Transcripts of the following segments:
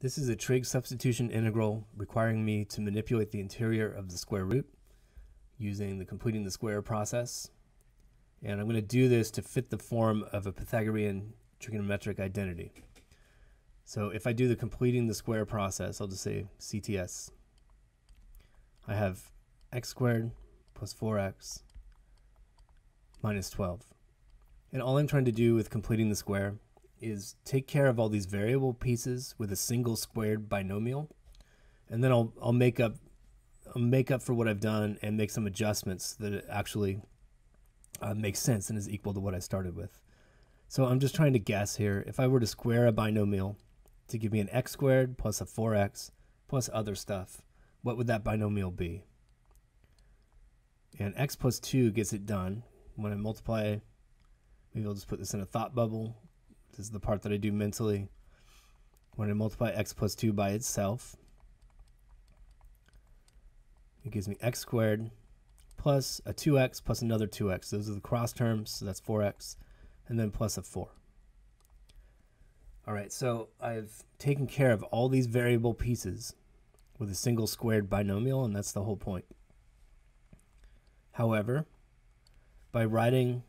This is a trig substitution integral requiring me to manipulate the interior of the square root using the completing the square process. And I'm going to do this to fit the form of a Pythagorean trigonometric identity. So if I do the completing the square process, I'll just say CTS. I have x squared plus 4x minus 12. And all I'm trying to do with completing the square is take care of all these variable pieces with a single squared binomial, and then I'll I'll make up I'll make up for what I've done and make some adjustments that actually uh, makes sense and is equal to what I started with. So I'm just trying to guess here. If I were to square a binomial to give me an x squared plus a 4x plus other stuff, what would that binomial be? And x plus 2 gets it done. When I multiply, maybe I'll just put this in a thought bubble. This is the part that I do mentally. When I multiply x plus 2 by itself, it gives me x squared plus a 2x plus another 2x. Those are the cross terms, so that's 4x, and then plus a 4. All right, so I've taken care of all these variable pieces with a single squared binomial, and that's the whole point. However, by writing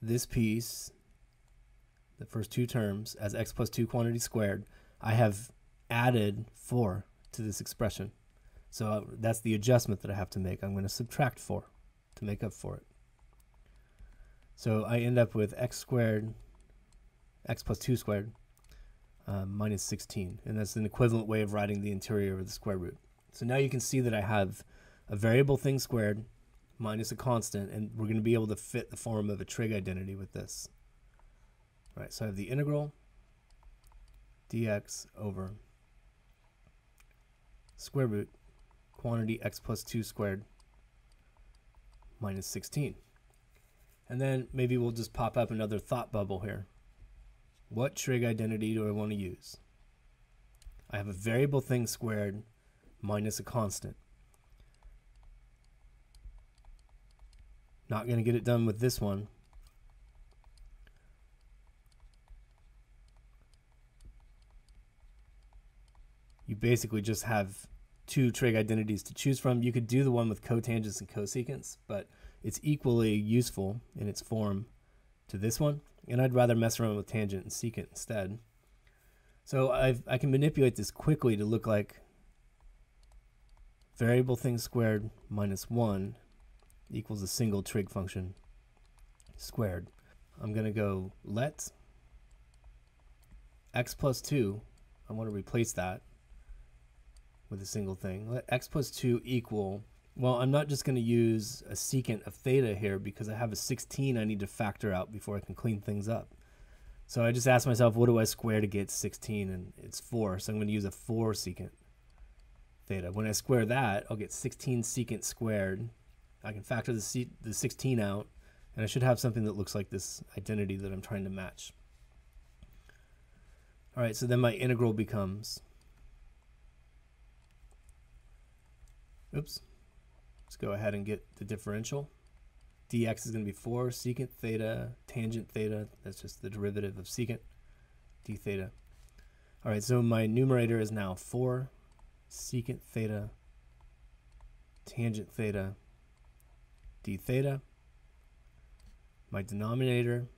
this piece the first two terms as x plus 2 quantity squared, I have added 4 to this expression. So uh, that's the adjustment that I have to make. I'm going to subtract 4 to make up for it. So I end up with x squared, x plus 2 squared, uh, minus 16. And that's an equivalent way of writing the interior of the square root. So now you can see that I have a variable thing squared minus a constant, and we're going to be able to fit the form of a trig identity with this. All right, so I have the integral dx over square root quantity x plus 2 squared minus 16. And then maybe we'll just pop up another thought bubble here. What trig identity do I want to use? I have a variable thing squared minus a constant. Not going to get it done with this one. You basically just have two trig identities to choose from. You could do the one with cotangents and cosecants, but it's equally useful in its form to this one. And I'd rather mess around with tangent and secant instead. So I've, I can manipulate this quickly to look like variable thing squared minus 1 equals a single trig function squared. I'm going to go let x plus 2, I want to replace that with a single thing. Let x plus 2 equal, well, I'm not just going to use a secant of theta here because I have a 16 I need to factor out before I can clean things up. So I just asked myself, what do I square to get 16? And it's 4, so I'm going to use a 4 secant theta. When I square that, I'll get 16 secant squared. I can factor the, the 16 out, and I should have something that looks like this identity that I'm trying to match. All right, so then my integral becomes Oops. Let's go ahead and get the differential. dx is going to be 4 secant theta tangent theta. That's just the derivative of secant d theta. All right, so my numerator is now 4 secant theta tangent theta d theta. My denominator,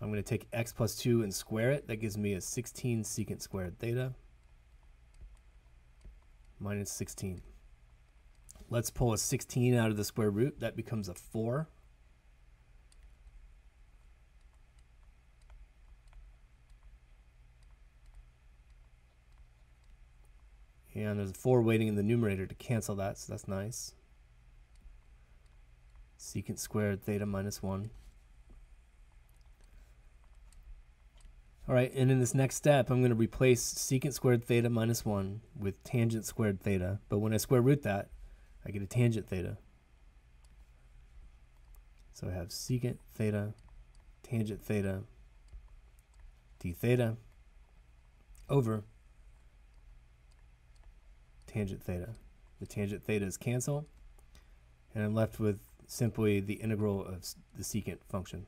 I'm going to take x plus 2 and square it. That gives me a 16 secant squared theta minus 16. Let's pull a 16 out of the square root. That becomes a 4. And there's a 4 waiting in the numerator to cancel that, so that's nice. Secant squared theta minus 1. All right, and in this next step, I'm going to replace secant squared theta minus 1 with tangent squared theta. But when I square root that, I get a tangent theta. So I have secant theta, tangent theta, d theta over tangent theta. The tangent thetas cancel, and I'm left with simply the integral of the secant function.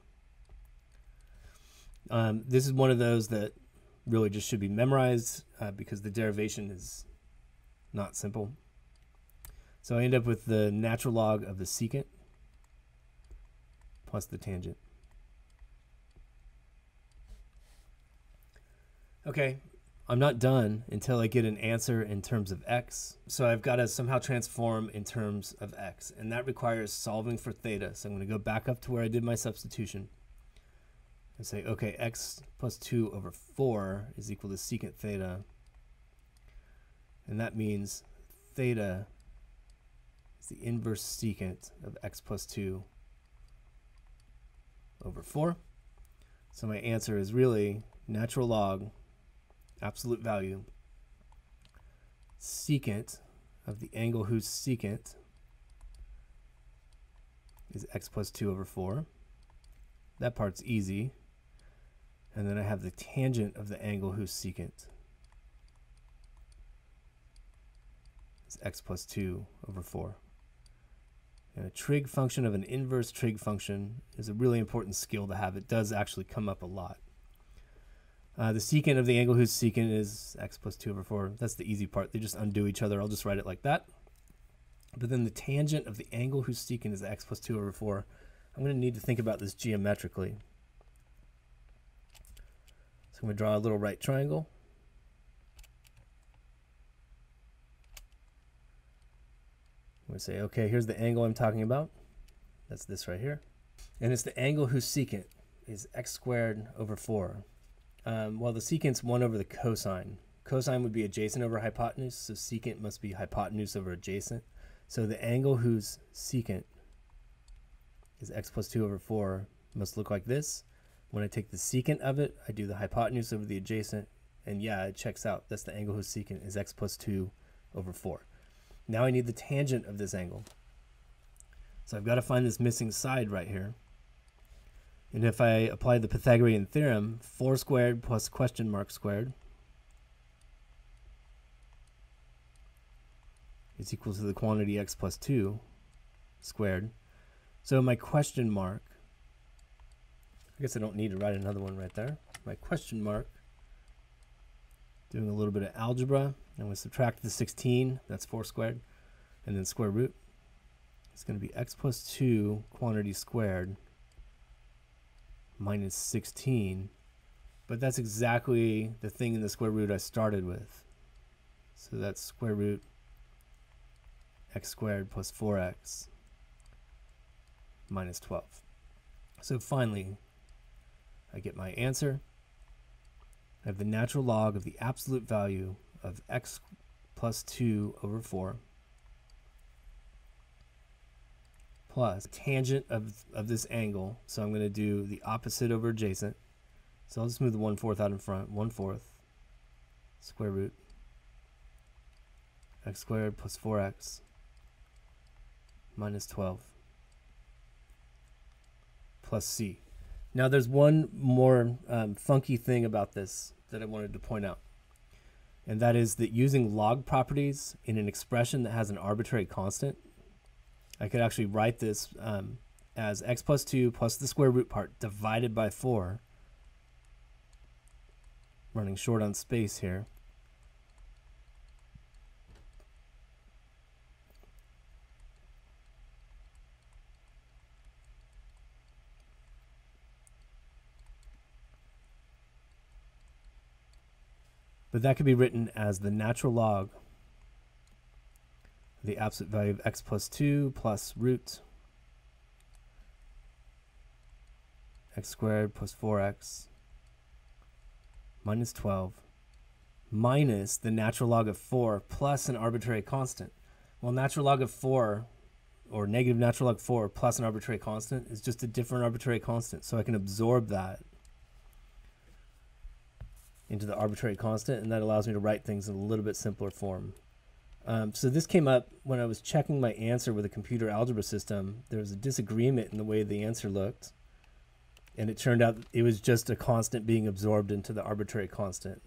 Um, this is one of those that really just should be memorized uh, because the derivation is not simple. So I end up with the natural log of the secant plus the tangent. Okay, I'm not done until I get an answer in terms of x. So I've got to somehow transform in terms of x, and that requires solving for theta. So I'm going to go back up to where I did my substitution and say, okay, x plus 2 over 4 is equal to secant theta. And that means theta is the inverse secant of x plus 2 over 4. So my answer is really natural log absolute value secant of the angle whose secant is x plus 2 over 4. That part's easy. And then I have the tangent of the angle whose secant is x plus 2 over 4. And a trig function of an inverse trig function is a really important skill to have. It does actually come up a lot. Uh, the secant of the angle whose secant is x plus 2 over 4. That's the easy part. They just undo each other. I'll just write it like that. But then the tangent of the angle whose secant is x plus 2 over 4. I'm going to need to think about this geometrically. So I'm going to draw a little right triangle. I'm to say, okay, here's the angle I'm talking about. That's this right here. And it's the angle whose secant is x squared over 4. Um, well, the secant's 1 over the cosine. Cosine would be adjacent over hypotenuse, so secant must be hypotenuse over adjacent. So the angle whose secant is x plus 2 over 4 must look like this. When I take the secant of it, I do the hypotenuse over the adjacent, and yeah, it checks out. That's the angle whose secant is x plus 2 over 4. Now I need the tangent of this angle. So I've got to find this missing side right here. And if I apply the Pythagorean theorem, 4 squared plus question mark squared is equal to the quantity x plus 2 squared. So my question mark, I guess I don't need to write another one right there. My question mark, doing a little bit of algebra, going to subtract the 16, that's 4 squared, and then square root. It's going to be x plus 2 quantity squared minus 16. But that's exactly the thing in the square root I started with. So that's square root x squared plus 4x minus 12. So finally, I get my answer. I have the natural log of the absolute value of x plus 2 over 4 plus tangent of, of this angle. So I'm going to do the opposite over adjacent. So I'll just move the 1 fourth out in front. 1 fourth square root x squared plus 4x minus 12 plus c. Now there's one more um, funky thing about this that I wanted to point out. And that is that using log properties in an expression that has an arbitrary constant I could actually write this um, as x plus 2 plus the square root part divided by 4. Running short on space here. But that could be written as the natural log the absolute value of x plus 2 plus root x squared plus 4x minus 12 minus the natural log of 4 plus an arbitrary constant. Well, natural log of 4 or negative natural log 4 plus an arbitrary constant is just a different arbitrary constant. So I can absorb that into the arbitrary constant, and that allows me to write things in a little bit simpler form. Um, so this came up when I was checking my answer with a computer algebra system. There was a disagreement in the way the answer looked. And it turned out it was just a constant being absorbed into the arbitrary constant.